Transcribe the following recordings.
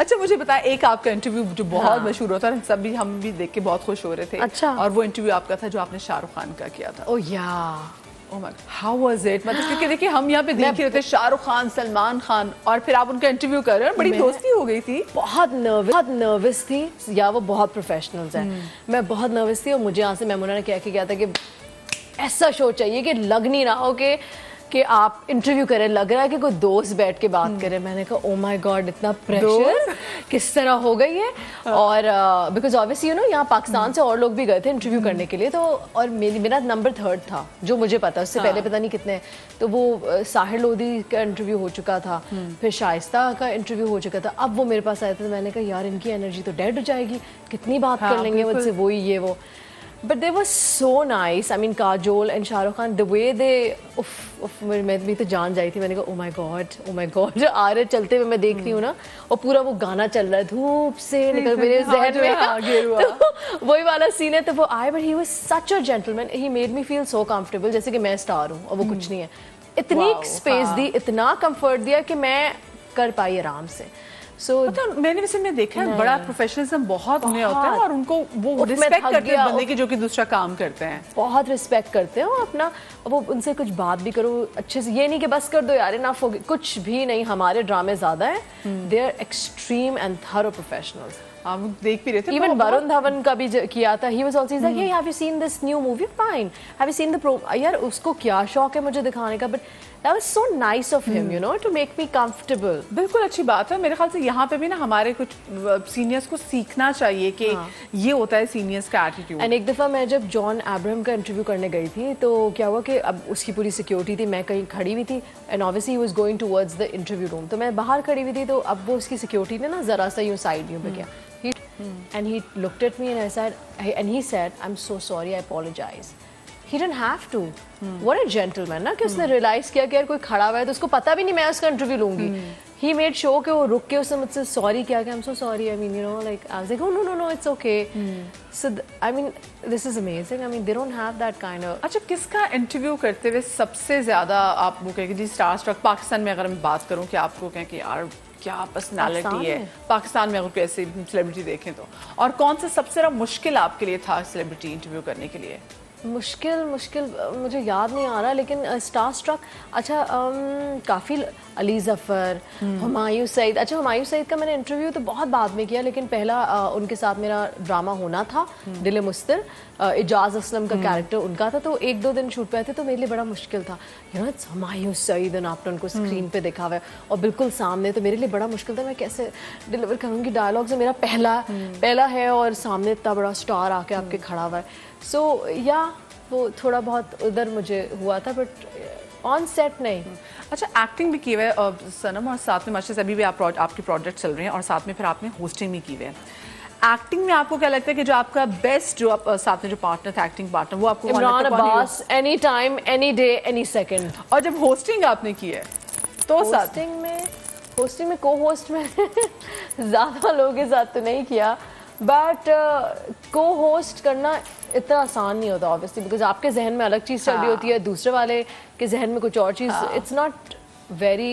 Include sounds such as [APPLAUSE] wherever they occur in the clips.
अच्छा मुझे बता एक आपका इंटरव्यू जो बहुत हाँ। मशहूर होता है सभी हम भी देख के बहुत खुश हो रहे थे। अच्छा। और वो इंटरव्यू आपका था जो आपने शाहरुख खान का किया था। ओ या। हाउ वाज इट मतलब क्योंकि देखिए हम यहाँ पे देख रहे थे शाहरुख खान सलमान खान और फिर आप उनका इंटरव्यू कर रहे हैं बड़ी दोस्ती हो गई थी। बहुत नर्वस बहुत नर्वस थी या वो बहुत प्रोफेशनल्स हैं। हम्म। मैं बहुत नर्वस थी और मुझे यहाँ से मैमुना ने कह के गया था कि ऐसा शो चाहिए कि लग नहीं रहा हो कि कि आप इंटरव्यू करें लग रहा है कि कोई दोस्त बैठ के बात हम्म। करे मैंने कहा ओ माय गॉड इतना प्रेशर किस तरह हो गई है हाँ। और बिकॉज़ ऑब्वियसली यू नो यहाँ पाकिस्तान से और लोग भी गए थे इंटरव्यू करने के लिए तो और मेरी मेरा नंबर थर्ड था जो मुझे पता उससे पहले हाँ। पता नहीं कितने तो वो साहिर लोधी का इंटरव्यू हो चुका था हम्म। फिर शाइस्ता का इंटरव्यू हो चुका था अब वो मेरे पास आया था तो मैंने कहा यार इनकी एनर्जी तो डेड हो जाएगी कितनी बात हाँ, कर लेंगे मुझसे वही ये वो but they were so nice. I mean, Kajol and Shah Rukh Khan, the way they, उफ, उफ, मैं भी तो जान जाई थी। मैंने कहा oh my God oh my God आ रहे चलते हुए मैं देख रही हूँ ना और पूरा वो गाना चल रहा है धूप से [LAUGHS] निकल मेरे जहन में। [LAUGHS] तो वही वाला सीन है तो वो आए but he was such a gentleman he made me feel so comfortable जैसे कि मैं स्टार हूँ और वो कुछ नहीं है। इतनी स्पेस दी इतना कंफर्ट दिया कि मैं कर पाई आराम से। सो so, मतलब मैंने वैसे मैं देखा है बड़ा प्रोफेशनलिज्म बहुत उन्हें होता है और उनको वो रिस्पेक्ट करते हैं बंदे की जो कि दूसरा काम करते हैं। बहुत रिस्पेक्ट करते हैं और अपना वो उनसे कुछ बात भी करो अच्छे से ये नहीं कि बस कर दो यार ना कुछ भी नहीं हमारे ड्रामे ज़्यादा है। They are extreme and thorough professionals हम देख भी रहे थे इवन वरुण धवन का भी किया था he was also like hey have you seen this new movie fine have you seen the pro यार उसको क्या शौक है मुझे दिखाने का but That was so nice of him, hmm. you know, to make me comfortable. बिल्कुल अच्छी बात है मेरे ख्याल से यहाँ पे भी ना हमारे कुछ सीनियर्स को सीखना चाहिए कि हाँ. ये होता है सीनियर्स का एटीट्यूड एंड एक दफ़ा मैं जब जॉन एब्राहम का इंटरव्यू करने गई थी तो क्या हुआ कि अब उसकी पूरी सिक्योरिटी थी मैं कहीं खड़ी हुई थी and obviously he was going towards the interview room तो मैं बाहर खड़ी हुई थी तो अब वो उसकी सिक्योरिटी ने ना ज़रा सा यूँ साइड यूँ पे किया He, mm. And he looked at me and I said, and he said, I'm so sorry, I apologize. He didn't have to. Mm. What a ना कि उसने रियलाइज़ hmm. किया कि यार कोई खड़ा हुआ है तो उसको पता भी नहीं मैं उसका इंटरव्यू लूँगी ही मेड शो कि वो रुक के उसने मुझसे सॉरी किया कि I am so sorry I mean you know like I was like no no no it's okay so I mean this is amazing I mean they don't have that kind of अच्छा किसका interview करते हुए सबसे ज़्यादा आप वो कहेंगे जी star struck Pakistan में अगर मैं बात करूँ कि आपको कहें कि यार क्या पर्सनालिटी है? पाकिस्तान में अगर कोई ऐसी सेलिब्रिटी देखें तो। और कौन सा सबसे ज़्यादा मुश्किल आपके लिए था सेलिब्रिटी इंटरव्यू करने के लिए? मुश्किल मुश्किल मुझे याद नहीं आ रहा लेकिन स्टार स्ट्रक अच्छा काफ़ी अली ज़फ़र हम्म। हुमायूं सईद अच्छा हुमायूं सईद का मैंने इंटरव्यू तो बहुत बाद में किया लेकिन पहला आ, उनके साथ मेरा ड्रामा होना था हम्म। दिल मुस्तर इजाज़ असलम का कैरेक्टर हम्म। उनका था तो एक दो दिन शूट पे आए थे तो मेरे लिए बड़ा मुश्किल था यू नो हुमायूं सईद आपने उनको स्क्रीन पे देखा हुआ है और बिल्कुल सामने तो मेरे लिए बड़ा मुश्किल था मैं कैसे डिलीवर करूँगी डायलॉग्स मेरा पहला पहला है और सामने इतना बड़ा स्टार आके आपके खड़ा हुआ है सो या वो थोड़ा बहुत उधर मुझे हुआ था बट ऑन सेट नहीं। अच्छा एक्टिंग भी की हुई है सनम और साथ में मास्टर अभी भी आप आपके प्रोजेक्ट चल रहे हैं और साथ में फिर आपने होस्टिंग भी की हुई है। एक्टिंग में आपको क्या लगता है कि जो आपका बेस्ट जो आप साथ में जो पार्टनर था एक्टिंग पार्टनर वो आपको Imran Abbas any time any day any second और जब होस्टिंग आपने की है तो होस्टिंग में होस्टिंग में को होस्ट में [LAUGHS] ज़्यादा लोगों के साथ तो नहीं किया। बट को होस्ट करना इतना आसान नहीं होता ऑब्वियसली बिकॉज़ आपके जहन में अलग चीज़ चल रही होती है हाँ। दूसरे वाले के जहन में कुछ और चीज़ it's not very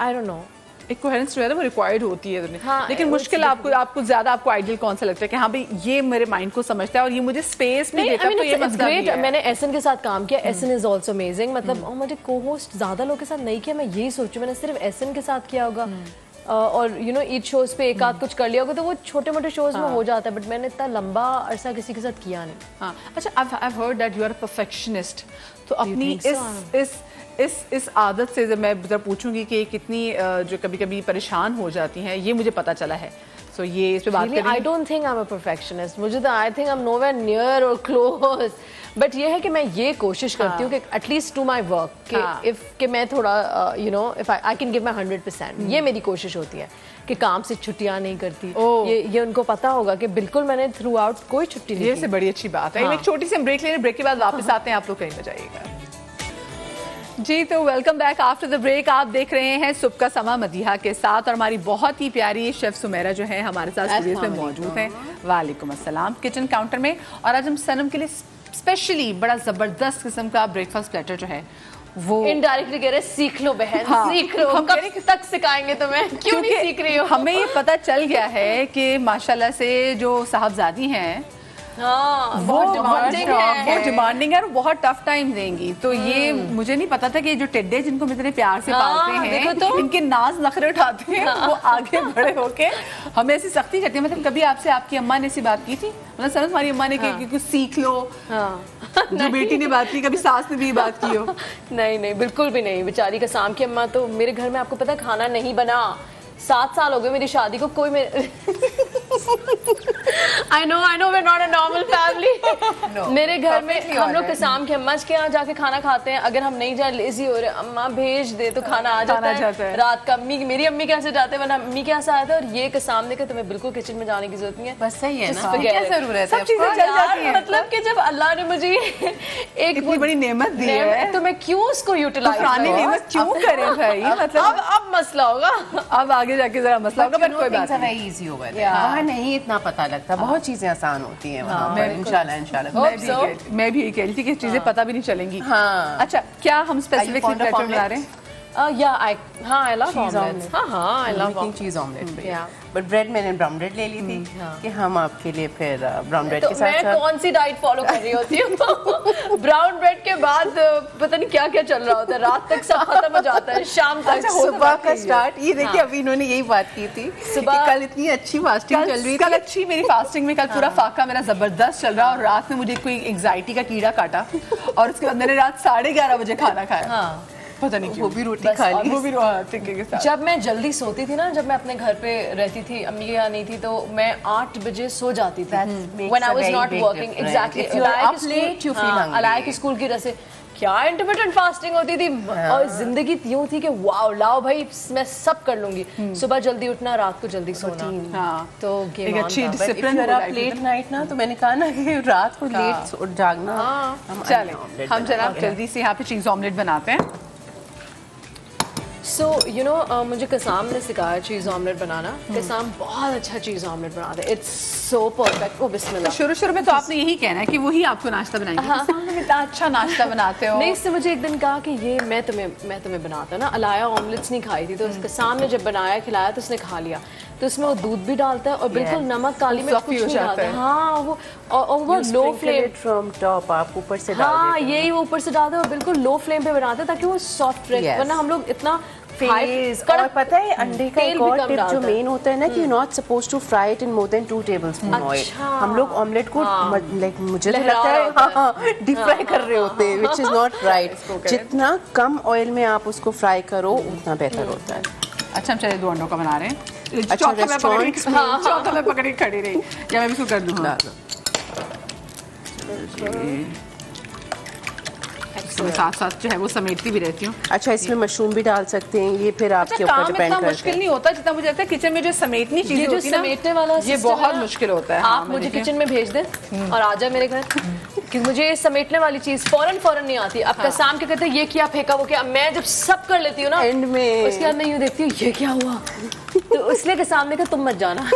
I don't know एक कोहेरेंस जो है ना वो रिक्वायर्ड होती है हाँ, लेकिन मुश्किल आपको आपको ज़्यादा आपको आइडियल कौन सा लगता है कि हाँ भाई ये मेरे माइंड को समझता है और ये मुझे स्पेस में देता है तो ये मतलब ग्रेट मैंने एसन के साथ काम किया एसन इज़ आल्सो अमेजिंग मतलब hmm. मुझे को होस्ट ज़्यादा लोगों के साथ नहीं किया मैं यही सोचू मैंने सिर्फ़ एसन के साथ किया होगा hmm. और यू नो ईद शोज़ पे एक आध कुछ कर लिया होगा तो वो छोटे मोटे शोज़ हाँ. में हो जाता है बट मैंने इतना लंबा अरसा किसी के साथ किया नहीं। हाँ अच्छा I heard that you are perfectionist तो अपनी इस इस इस इस आदत से जब मैं जब पूछूँगी कि कितनी जो कभी कभी परेशान हो जाती हैं ये मुझे पता चला है। सो so, ये इस पे बात I don't think I am a perfectionist मुझे तो I think I am nowhere near or close but ये है कि मैं ये कोशिश करती हूँ हाँ. कि at least to my work कि इफ़ हाँ. कि मैं थोड़ा you know if I can give my hundred percent ये मेरी कोशिश होती है कि काम से छुट्टियाँ नहीं करती। oh. ये ये उनको पता होगा कि बिल्कुल मैंने थ्रू आउट कोई छुट्टी नहीं ये से बड़ी अच्छी बात है। हाँ. एक छोटी सी ब्रेक लेने ब्रेक के बाद वापस आते हैं आप लोग कहीं जाइएगा। जी तो welcome back after the break आप देख रहे हैं सुबह का समा मदीहा के साथ और हमारी बहुत ही प्यारी शेफ सुमेरा जो है हमारे साथ स्टूडियो में मौजूद हैं। वालेकुम अस्सलाम। किचन काउंटर में। और आज हम सनम के लिए स्पेशली बड़ा ज़बरदस्त किस्म का ब्रेकफास्ट प्लेटर जो है वो इनडायरेक्टली कह रहे सीख लो बहन हाँ, सीख लो। हम कब तक सिखाएँगे तुम्हें? क्यों नहीं सीख रही हो? हमें ये पता चल गया है कि माशाल्लाह से जो साहबजादी हैं हाँ, वो बहुत है। वो डिमांडिंग है और बहुत टफ टाइम देंगी। तो ये मुझे नहीं पता था कि ये जो टिड्डे जिनको इतने प्यार से हाँ, पालते हैं तो। इनके नाज नखरे उठाते हैं वो आगे बड़े होके। हमें ऐसी सख्ती करती है। मतलब कभी आपसे आपकी अम्मा ने ऐसी बात की थी? मतलब सर तुम्हारी अम्मा ने कही कुछ सीख लो। हाँ। जो [LAUGHS] बेटी ने बात की कभी सास ने भी बात की हो? [LAUGHS] नहीं नहीं बिल्कुल भी नहीं। बेचारी का शाम की अम्मा तो मेरे घर में आपको पता खाना नहीं बना। सात साल हो गए मेरी शादी को कोई मेरे [LAUGHS] I know I know we're not a normal family मेरे घर में हम लोग. कसाम के अम्मा के यहाँ जाके खाना खाते हैं। अगर हम नहीं जाए लेजी हो रहे अम्मा भेज दे तो खाना आ जाता खाना है, जाता है। रात का अम्मी मेरी अम्मी कैसे जाते हैं वरना अम्मी के यहाँ से आया था और ये कसम दे कहा तुम्हें बिल्कुल किचन में जाने की ज़रूरत नहीं है। बस सही है ना। क्या. ज़रूरत है? सब चीज़ें चल जाती हैं। मतलब कि जब अल्लाह ने मुझे [LAUGHS] एक इतनी बड़ी नेमत दी है। तो मैं क्यों उसको तो यूटिलाइज पुरानी नेमत क्यों करें भाई? अब मतलब अब मसला होगा। अब आगे जाके जरा मसला होगा बट कोई बात नहीं. वहाँ नहीं इतना पता लगता। बहुत चीज़ें आसान होती हैं वहाँ पर इंशाल्लाह इंशाल्लाह मैं भी मैं भी यही कह रही थी कि चीज़ें पता भी नहीं चलेंगी। हाँ। अच्छा क्या हम स्पेसिफिक बना रहे हैं? या आई हाँ आई लव Cheese ऑमलेट्स हाँ हाँ I love making cheese omelette पे Yeah. बट ब्रेड मैंने ब्राउन ब्रेड ले ली थी कि हम आपके लिए फिर ब्राउन ब्रेड तो के साथ मैं कौन सी डाइट फॉलो कर रही होती हूँ? [LAUGHS] ब्राउन ब्रेड के बाद पता नहीं क्या क्या चल रहा होता है। रात तक सब खत्म हो जाता है शाम तक अच्छा सुबह का स्टार्ट ये देखिए अभी इन्होंने यही बात की थी सुबह- कल इतनी अच्छी फास्टिंग चल रही कल कल अच्छी मेरी फास्टिंग में कल पूरा फाका मेरा ज़बरदस्त चल रहा और रात में मुझे कोई एंजाइटी का कीड़ा काटा। और उसके बाद मैंने रात साढ़े ग्यारह बजे खाना खाया। हाँ। पता नहीं वो भी रोटी खा ली। वो भी रो- के साथ। जब मैं जल्दी सोती थी ना जब मैं अपने घर पे रहती थी अम्मी के यहाँ नहीं थी तो मैं आठ बजे सो जाती थी। That makes when I a was very not big working difference. exactly. If you are Alaya up के स्कूल- late, you feel हाँ, hungry. अलाया के स्कूल की वजह से। क्या इंटरमीडिएंट फास्टिंग होती थी? और ज़िंदगी यूँ थी कि वाओ लाओ भाई मैं सब कर लूँगी। सुबह जल्दी उठना रात को जल्दी सोना। हाँ। तो एक अच्छी हो life में late night ना तो मैंने कहा ना कि रात को लेट जागना। हम चले। omelette हम जनाब जल्दी से यहाँ पे चीज़ ऑमलेट बनाते हैं। सो यू नो मुझे कसाम ने सिखाया चीज़ ऑमलेट बनाना। कसाम बहुत अच्छा चीज़ ऑमलेट बनाता है इट्स सो परफेक्ट ओ बिस्मिल्लाह। शुरू शुरू में तो आपने यही कहना है कि वही आपको नाश्ता बनाएँगे। हाँ। इतना अच्छा नाश्ता बनाते हो। नहीं इससे मुझे एक दिन कहा कि ये मैं तुम्हें मैं तुम्हें बनाता ना। अलाया ऑमलेट्स नहीं खाई थी तो कसाम ने जब बनाया खिलाया तो उसने खा लिया। तो उसमें वो दूध भी डालता है और बिल्कुल Yes. नमक काली Fluffy कुछ नहीं डालता। है। हाँ वो और, और वो लो फ्लेम from top आप ऊपर से हाँ यही वो ऊपर से डालते हैं और बिल्कुल लो फ्लेम पे बनाते हैं ताकि वो सॉफ्ट रहे वरना हम लोग इतना फ़ेज़ और पता है अंडे का एक और टिप जो मेन होता है ना कि you not suppose to fry it in more than two tablespoon oil. हम लोग ऑमलेट को लाइक मुझे तो लगता है हाँ। हाँ डीप फ्राई कर रहे होते हैं विच इज़ नॉट राइट जितना कम ऑयल में आप उसको फ्राई करो उतना बेहतर होता है। अच्छा हम चलिए दो अंडों का बना रहे हैं। अच्छा, चौथा मैं पकड़ी [LAUGHS] हाँ, चौथा मैं पकड़ी खड़ी रही। या मैं भी इसको कर दूँ हाँ। इसके साथ साथ जो है वो समेटती भी रहती हूँ। अच्छा इसमें मशरूम भी डाल सकते हैं ये फिर आपके अच्छा ऊपर काम डिपेंड इतना करता मुश्किल नहीं होता जितना मुझे लगता है किचन में जो समेटनी चीज़ें जो होती हैं समेटने वाला ये बहुत मुश्किल होता है। हाँ, आप मुझे किचन में भेज दें और आ जाए मेरे घर। [LAUGHS] कि मुझे ये समेटने वाली चीज़ फ़ौरन फ़ौरन नहीं आती। अब कसाम के कहते हैं ये क्या फेंका वो क्या। मैं जब सब कर लेती हूँ ना एंड में। उसके बाद मैं यूँ देखती हूँ ये क्या हुआ? [LAUGHS] तो इसलिए कसाम ने कहा तुम मत जाना।